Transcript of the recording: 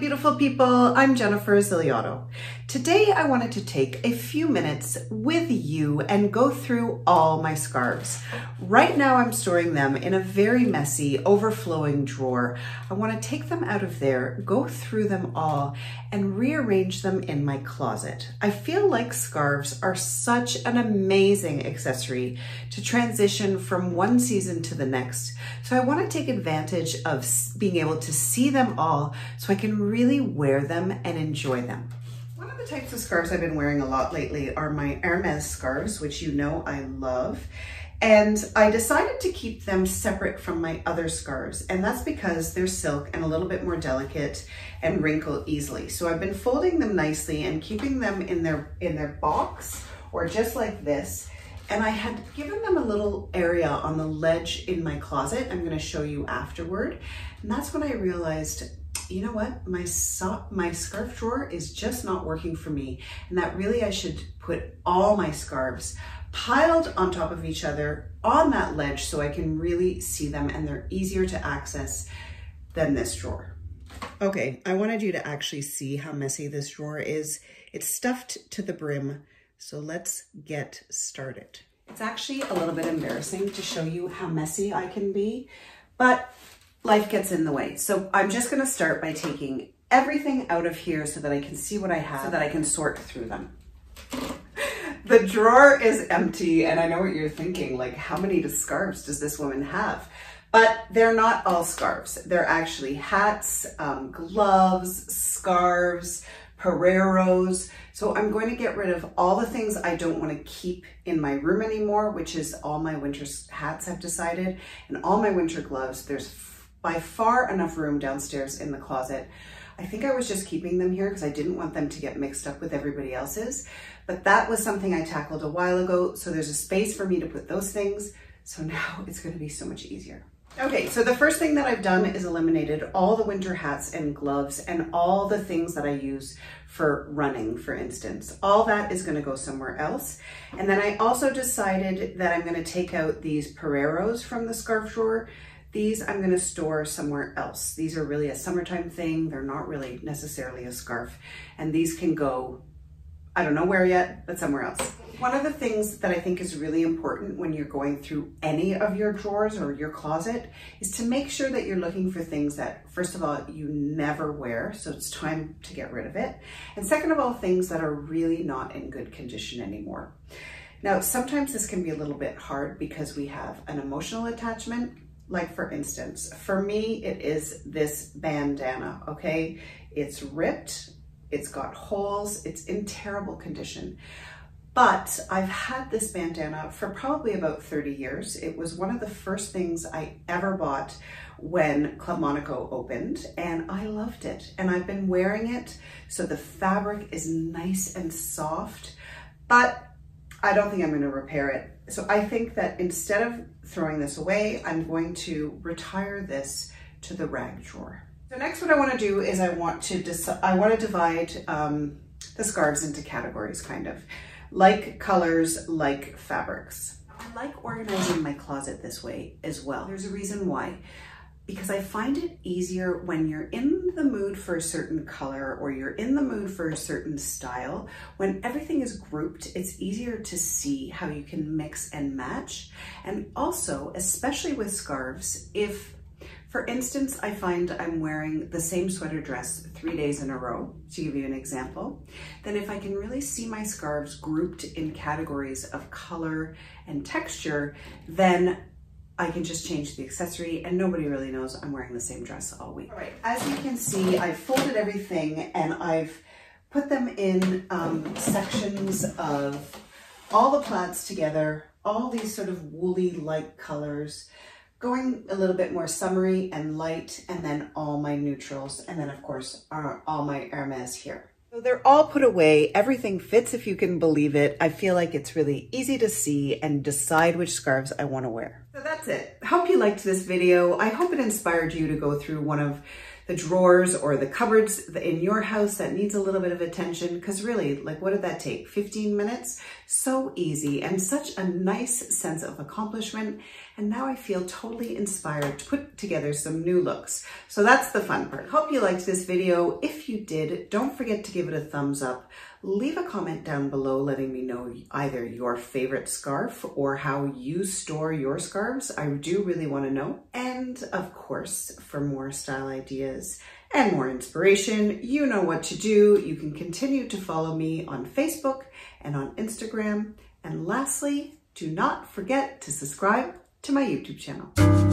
beautiful people. I'm Jennifer Ziliotto. Today I wanted to take a few minutes with you and go through all my scarves. Right now I'm storing them in a very messy, overflowing drawer. I want to take them out of there, go through them all, and rearrange them in my closet. I feel like scarves are such an amazing accessory to transition from one season to the next. So I want to take advantage of being able to see them all so I can really wear them and enjoy them. The types of scarves I've been wearing a lot lately are my Hermes scarves, which you know I love. And I decided to keep them separate from my other scarves. And that's because they're silk and a little bit more delicate and wrinkle easily. So I've been folding them nicely and keeping them in their, in their box or just like this. And I had given them a little area on the ledge in my closet. I'm gonna show you afterward. And that's when I realized you know what, my, so my scarf drawer is just not working for me. And that really I should put all my scarves piled on top of each other on that ledge so I can really see them and they're easier to access than this drawer. Okay, I wanted you to actually see how messy this drawer is. It's stuffed to the brim, so let's get started. It's actually a little bit embarrassing to show you how messy I can be, but life gets in the way. So I'm just gonna start by taking everything out of here so that I can see what I have, so that I can sort through them. the drawer is empty and I know what you're thinking, like how many scarves does this woman have? But they're not all scarves. They're actually hats, um, gloves, scarves, pareos. So I'm going to get rid of all the things I don't want to keep in my room anymore, which is all my winter hats I've decided and all my winter gloves. There's by far enough room downstairs in the closet. I think I was just keeping them here because I didn't want them to get mixed up with everybody else's, but that was something I tackled a while ago. So there's a space for me to put those things. So now it's gonna be so much easier. Okay, so the first thing that I've done is eliminated all the winter hats and gloves and all the things that I use for running, for instance. All that is gonna go somewhere else. And then I also decided that I'm gonna take out these pareos from the scarf drawer these I'm gonna store somewhere else. These are really a summertime thing. They're not really necessarily a scarf. And these can go, I don't know where yet, but somewhere else. One of the things that I think is really important when you're going through any of your drawers or your closet is to make sure that you're looking for things that, first of all, you never wear, so it's time to get rid of it. And second of all, things that are really not in good condition anymore. Now, sometimes this can be a little bit hard because we have an emotional attachment like for instance, for me, it is this bandana, okay? It's ripped, it's got holes, it's in terrible condition. But I've had this bandana for probably about 30 years. It was one of the first things I ever bought when Club Monaco opened and I loved it. And I've been wearing it so the fabric is nice and soft, but I don't think I'm gonna repair it. So I think that instead of throwing this away, I'm going to retire this to the rag drawer. So next what I wanna do is I want to, I wanna divide um, the scarves into categories kind of, like colors, like fabrics. I like organizing my closet this way as well. There's a reason why because I find it easier when you're in the mood for a certain color or you're in the mood for a certain style. When everything is grouped, it's easier to see how you can mix and match. And also, especially with scarves, if for instance, I find I'm wearing the same sweater dress three days in a row, to give you an example, then if I can really see my scarves grouped in categories of color and texture, then I can just change the accessory and nobody really knows I'm wearing the same dress all week. All right, as you can see, I've folded everything and I've put them in um, sections of all the plaids together, all these sort of woolly light colors, going a little bit more summery and light, and then all my neutrals, and then of course, are all my Hermes here. So they're all put away. Everything fits if you can believe it. I feel like it's really easy to see and decide which scarves I want to wear. So that's it. Hope you liked this video. I hope it inspired you to go through one of the drawers or the cupboards in your house that needs a little bit of attention because really like what did that take 15 minutes so easy and such a nice sense of accomplishment and now I feel totally inspired to put together some new looks. So that's the fun part. Hope you liked this video. If you did, don't forget to give it a thumbs up. Leave a comment down below letting me know either your favorite scarf or how you store your scarves. I do really want to know. And of course, for more style ideas and more inspiration, you know what to do. You can continue to follow me on Facebook and on Instagram. And lastly, do not forget to subscribe to my YouTube channel.